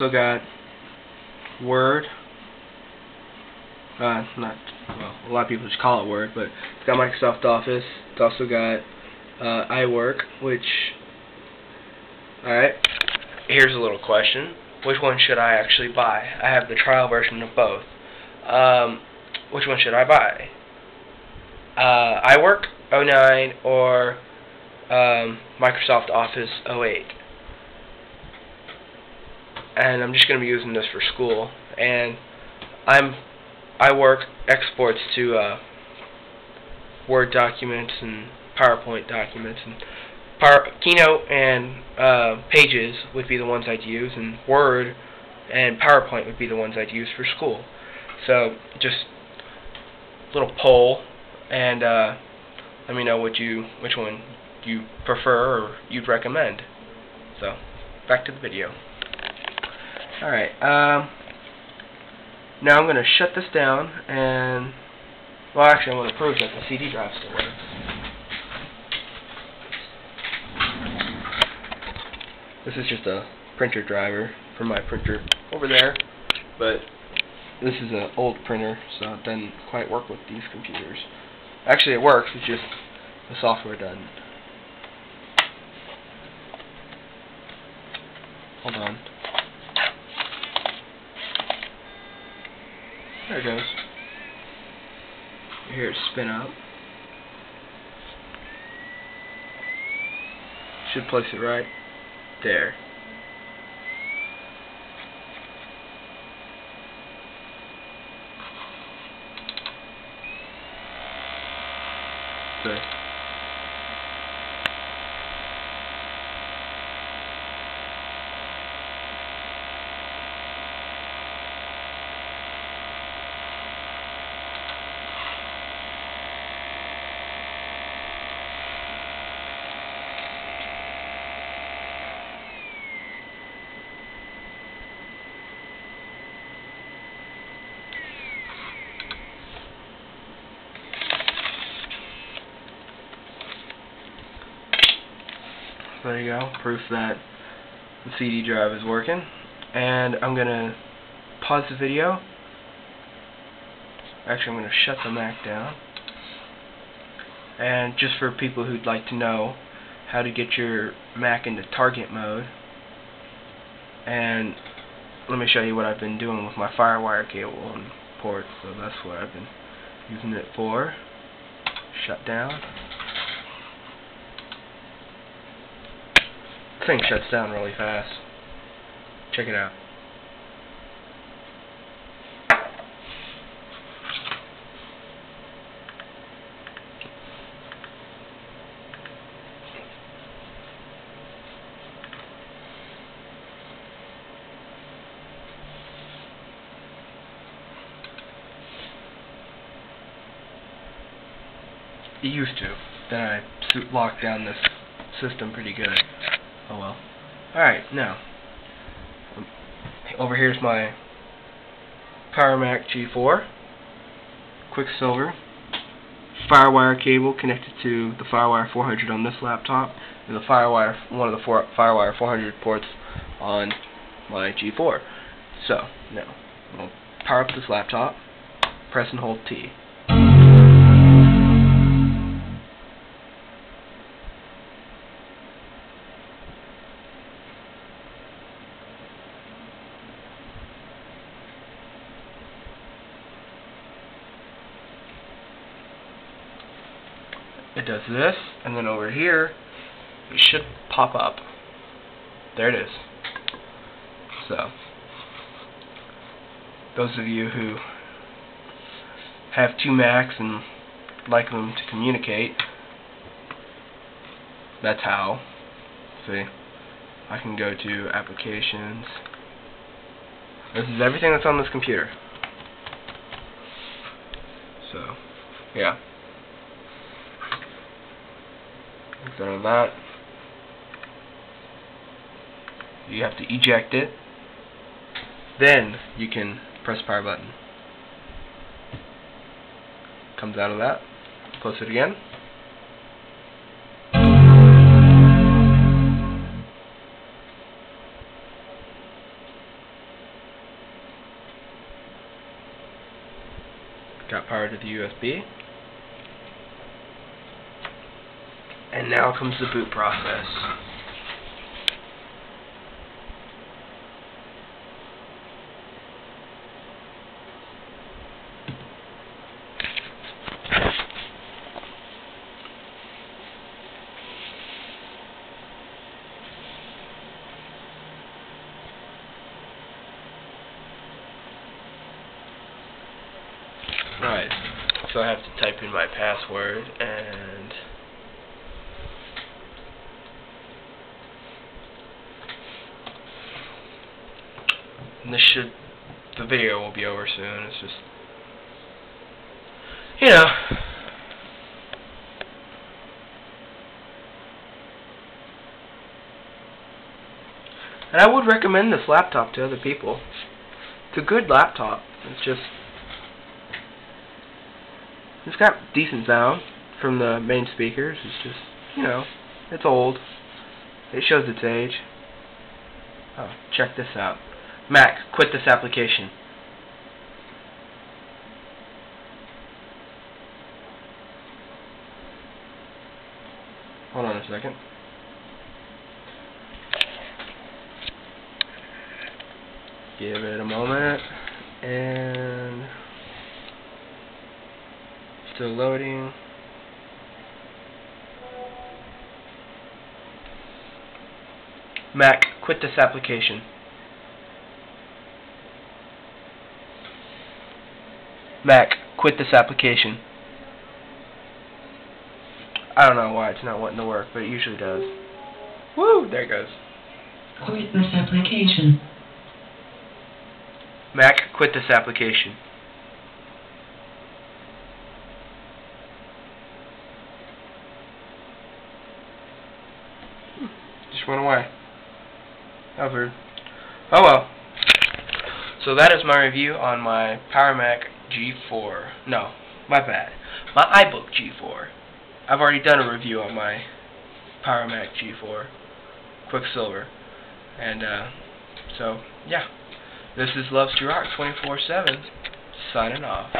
also got Word. Uh, not well. A lot of people just call it Word, but it's got Microsoft Office. It's also got uh, iWork, which. All right. Here's a little question: Which one should I actually buy? I have the trial version of both. Um, which one should I buy? Uh, iWork 09 or um, Microsoft Office 08? And I'm just going to be using this for school. And I'm iWork exports to uh, Word documents and PowerPoint documents and Power, Keynote and uh, Pages would be the ones I'd use, and Word and PowerPoint would be the ones I'd use for school. So just a little poll, and uh, let me know what you which one you prefer or you'd recommend. So back to the video. Alright, um, now I'm going to shut this down and, well actually I'm going to prove that the CD drive still works. This is just a printer driver from my printer over there, but this is an old printer, so it doesn't quite work with these computers. Actually it works, it's just the software doesn't. Hold on. There it goes. Hear it spin up. Should place it right there. There. There you go, proof that the CD drive is working. And I'm going to pause the video. Actually, I'm going to shut the Mac down. And just for people who'd like to know how to get your Mac into target mode, and let me show you what I've been doing with my FireWire cable and port. So that's what I've been using it for. Shut down. Thing shuts down really fast. Check it out. It used to. Then I locked down this system pretty good. Oh well. Alright, now. Over here's my PowerMac G4. Quicksilver. Firewire cable connected to the Firewire 400 on this laptop. And the Firewire, one of the four, Firewire 400 ports on my G4. So, now, I'll power up this laptop. Press and hold T. it does this, and then over here, it should pop up. There it is. So, those of you who have two Macs and like them to communicate, that's how. See, I can go to applications. This is everything that's on this computer. So, yeah. After that, you have to eject it. Then you can press power button. Comes out of that. Close it again. got power to the USB. And now comes the boot process. Right. So I have to type in my password and and this should the video will be over soon. It's just you know And I would recommend this laptop to other people. It's a good laptop. It's just it's got decent sound from the main speakers. It's just, you know, it's old. It shows its age. Oh, check this out. Mac, quit this application. Hold on a second. Give it a moment. And... Still loading. Mac, quit this application. Mac, quit this application. I don't know why it's not wanting to work, but it usually does. Woo! There it goes. Quit this application. Mac, quit this application. Just went away. Over. Oh well. So that is my review on my PowerMac G4. No, my bad. My iBook G4. I've already done a review on my PowerMac G4 Quicksilver. And, uh, so, yeah. This is Loves Rock 24-7, signing off.